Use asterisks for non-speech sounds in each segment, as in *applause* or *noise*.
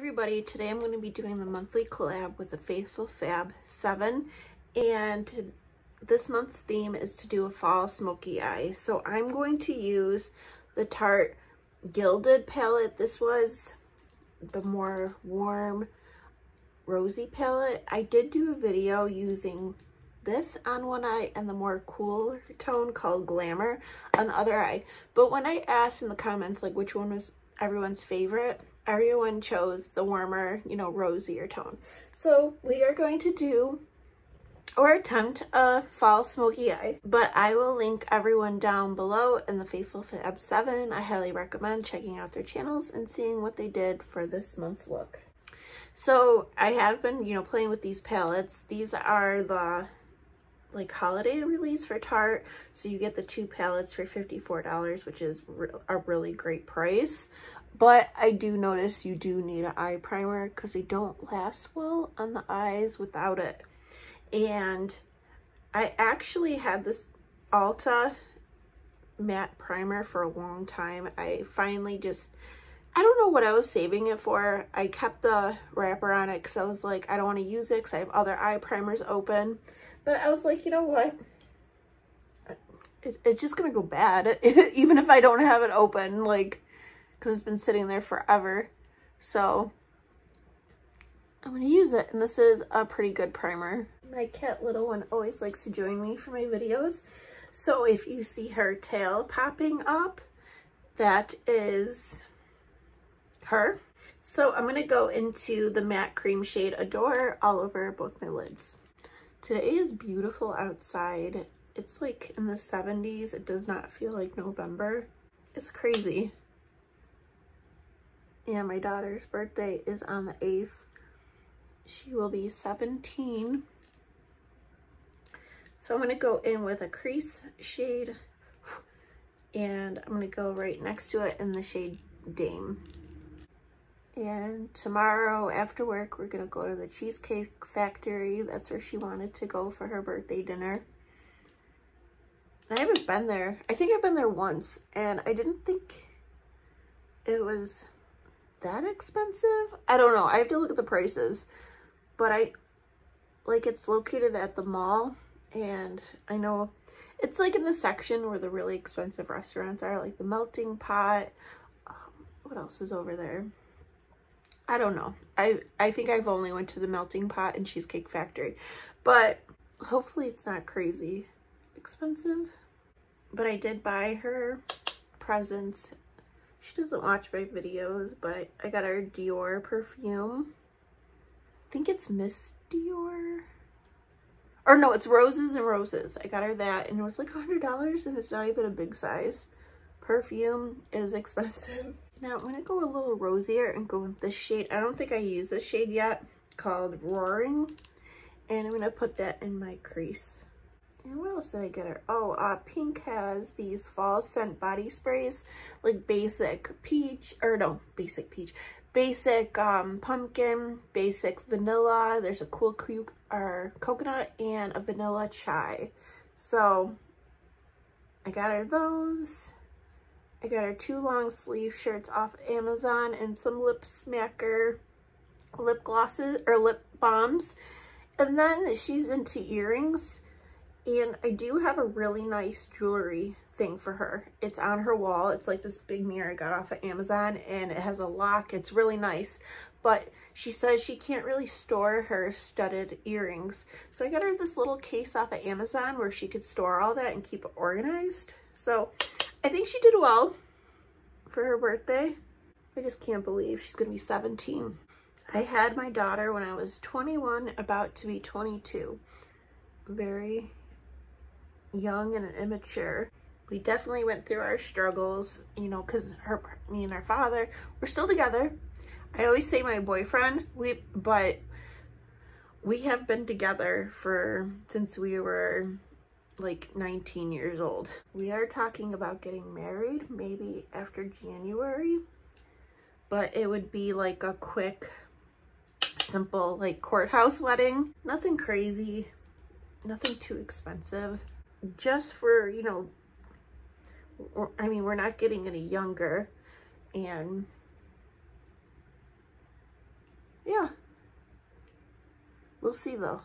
everybody, today I'm going to be doing the monthly collab with the Faithful Fab 7 and this month's theme is to do a fall smoky eye. So I'm going to use the Tarte Gilded palette. This was the more warm rosy palette. I did do a video using this on one eye and the more cool tone called Glamour on the other eye. But when I asked in the comments like which one was everyone's favorite, everyone chose the warmer, you know, rosier tone. So we are going to do or attempt a fall smoky eye, but I will link everyone down below in the Faithful Fab 7. I highly recommend checking out their channels and seeing what they did for this month's look. So I have been, you know, playing with these palettes. These are the like holiday release for Tarte. So you get the two palettes for $54, which is a really great price. But I do notice you do need an eye primer because they don't last well on the eyes without it. And I actually had this Ulta matte primer for a long time. I finally just, I don't know what I was saving it for. I kept the wrapper on it because I was like, I don't want to use it because I have other eye primers open. But I was like, you know what? It's just going to go bad. *laughs* Even if I don't have it open, like, because it's been sitting there forever. So I'm going to use it. And this is a pretty good primer. My cat little one always likes to join me for my videos. So if you see her tail popping up, that is her. So I'm going to go into the matte cream shade Adore all over both my lids. Today is beautiful outside. It's like in the 70s. It does not feel like November. It's crazy. And my daughter's birthday is on the 8th. She will be 17. So I'm going to go in with a crease shade and I'm going to go right next to it in the shade Dame. And tomorrow after work, we're going to go to the Cheesecake Factory. That's where she wanted to go for her birthday dinner. And I haven't been there. I think I've been there once and I didn't think it was that expensive. I don't know. I have to look at the prices. But I, like it's located at the mall and I know it's like in the section where the really expensive restaurants are, like the Melting Pot. Um, what else is over there? I don't know. I, I think I've only went to the Melting Pot and Cheesecake Factory. But hopefully it's not crazy expensive. But I did buy her presents she doesn't watch my videos, but I, got her Dior perfume. I think it's Miss Dior. Or no, it's Roses and Roses. I got her that and it was like *laughs* $100 and it's not even a big size. Perfume is *laughs* expensive. Now I'm going to go a little rosier and go with this shade. I don't think I use this shade yet called Roaring. And I'm going to put that in my crease. And what else did I get her? Oh, uh, Pink has these fall scent body sprays, like basic peach, or no, basic peach, basic um, pumpkin, basic vanilla. There's a cool cu or coconut and a vanilla chai. So I got her those. I got her two long sleeve shirts off Amazon and some lip smacker lip glosses or lip balms. And then she's into earrings. And I do have a really nice jewelry thing for her. It's on her wall. It's like this big mirror I got off of Amazon and it has a lock. It's really nice. But she says she can't really store her studded earrings. So I got her this little case off of Amazon where she could store all that and keep it organized. So I think she did well for her birthday. I just can't believe she's going to be 17. I had my daughter when I was 21, about to be 22. Very young and immature. We definitely went through our struggles, you know, because her, me and our father, we're still together. I always say my boyfriend, we, but we have been together for, since we were like 19 years old. We are talking about getting married maybe after January, but it would be like a quick, simple like courthouse wedding. Nothing crazy, nothing too expensive just for, you know, I mean, we're not getting any younger and yeah, We'll see though.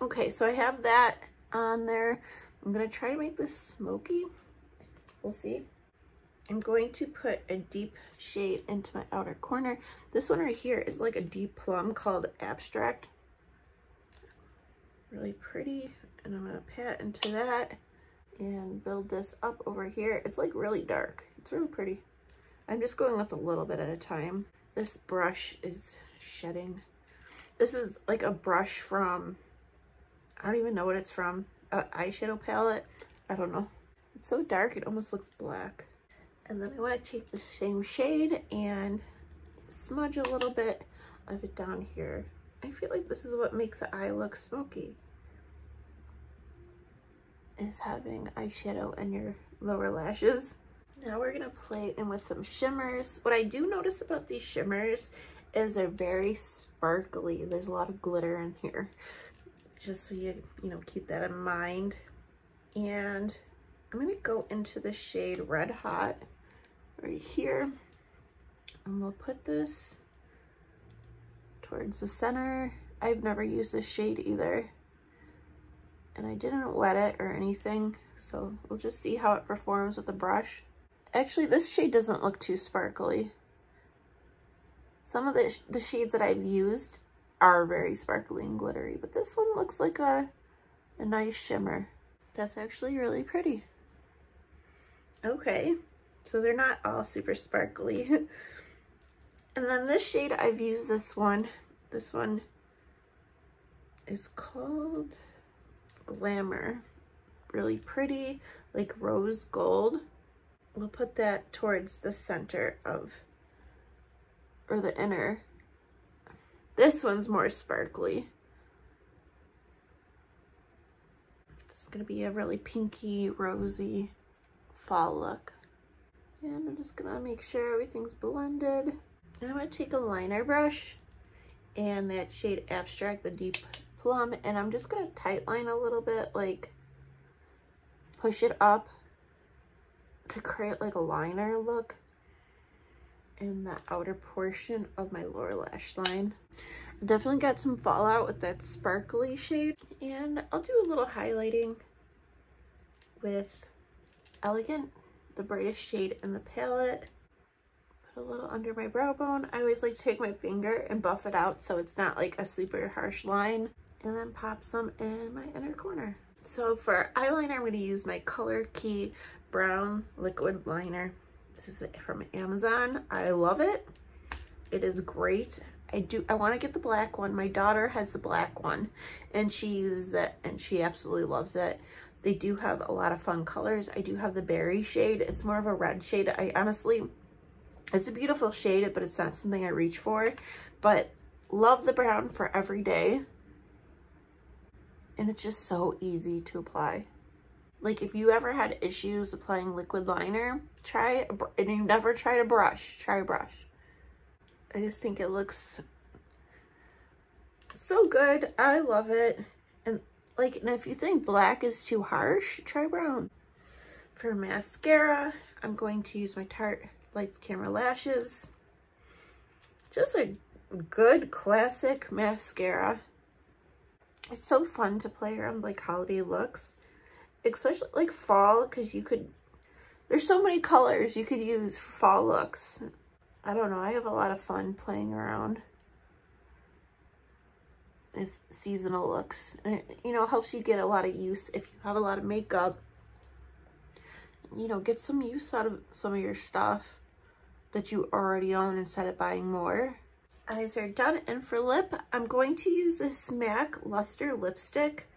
Okay, so I have that on there. I'm gonna try to make this smoky. We'll see. I'm going to put a deep shade into my outer corner. This one right here is like a deep plum called Abstract. Really pretty. And I'm gonna pat into that and build this up over here. It's like really dark. It's really pretty. I'm just going with a little bit at a time. This brush is shedding. This is like a brush from, I don't even know what it's from, a eyeshadow palette. I don't know. It's so dark, it almost looks black. And then I want to take the same shade and smudge a little bit of it down here. I feel like this is what makes the eye look smoky is having eyeshadow in your lower lashes. Now we're gonna play in with some shimmers. What I do notice about these shimmers is they're very sparkly. There's a lot of glitter in here. Just so you, you know, keep that in mind. And I'm gonna go into the shade Red Hot right here. And we'll put this towards the center. I've never used this shade either and I didn't wet it or anything. So we'll just see how it performs with the brush. Actually, this shade doesn't look too sparkly. Some of the, sh the shades that I've used are very sparkly and glittery, but this one looks like a, a nice shimmer. That's actually really pretty. Okay, so they're not all super sparkly. *laughs* and then this shade, I've used this one. This one is called Glamour. Really pretty, like rose gold. We'll put that towards the center of, or the inner. This one's more sparkly. It's gonna be a really pinky, rosy fall look. And I'm just gonna make sure everything's blended. And I'm gonna take a liner brush and that shade Abstract, the deep plum and I'm just going to tight line a little bit, like push it up to create like a liner look in the outer portion of my lower lash line. I definitely got some fallout with that sparkly shade and I'll do a little highlighting with Elegant, the brightest shade in the palette. Put a little under my brow bone. I always like to take my finger and buff it out so it's not like a super harsh line and then pop some in my inner corner. So for eyeliner, I'm going to use my Color Key Brown Liquid Liner. This is from Amazon. I love it. It is great. I do, I want to get the black one. My daughter has the black one and she uses it and she absolutely loves it. They do have a lot of fun colors. I do have the berry shade. It's more of a red shade. I honestly, it's a beautiful shade, but it's not something I reach for. But love the brown for every day and it's just so easy to apply. Like if you ever had issues applying liquid liner, try, and you never tried a brush, try a brush. I just think it looks so good. I love it. And like, and if you think black is too harsh, try brown. For mascara, I'm going to use my Tarte Lights Camera Lashes. Just a good classic mascara it's so fun to play around like holiday looks especially like fall because you could there's so many colors you could use for fall looks. I don't know I have a lot of fun playing around with seasonal looks. And it, you know helps you get a lot of use if you have a lot of makeup. You know get some use out of some of your stuff that you already own instead of buying more eyes are done. And for lip, I'm going to use this MAC Luster Lipstick.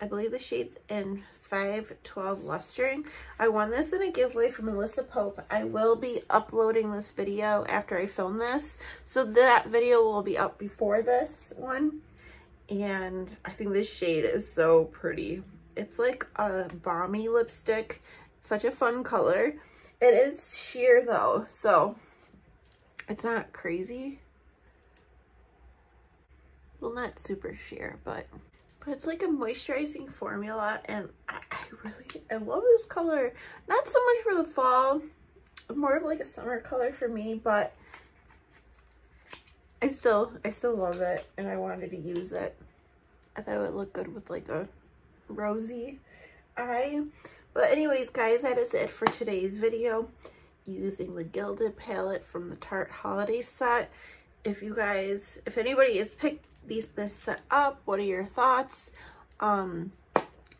I believe the shade's in 512 Lustering. I won this in a giveaway from Melissa Pope. I will be uploading this video after I film this. So that video will be up before this one. And I think this shade is so pretty. It's like a balmy lipstick. It's such a fun color. It is sheer though, so it's not crazy well not super sheer but but it's like a moisturizing formula and I, I, really I love this color not so much for the fall more of like a summer color for me but I still I still love it and I wanted to use it I thought it would look good with like a rosy eye. But anyways, guys, that is it for today's video using the Gilded palette from the Tarte Holiday set. If you guys, if anybody has picked these this set up, what are your thoughts? Um,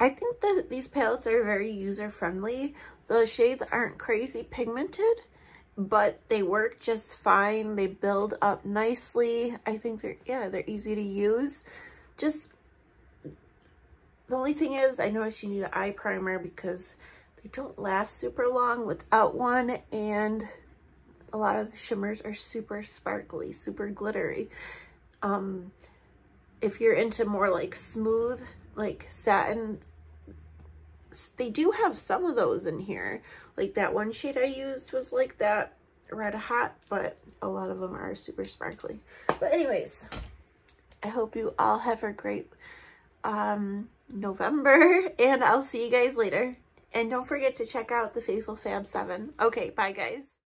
I think that these palettes are very user-friendly. The shades aren't crazy pigmented, but they work just fine. They build up nicely. I think they're, yeah, they're easy to use. Just, the only thing is, I noticed you need an eye primer because they don't last super long without one, and a lot of the shimmers are super sparkly, super glittery. Um, if you're into more like smooth, like satin they do have some of those in here. Like that one shade I used was like that red hot, but a lot of them are super sparkly. But anyways, I hope you all have a great um, November *laughs* and I'll see you guys later. And don't forget to check out the Faithful Fab 7. Okay, bye guys.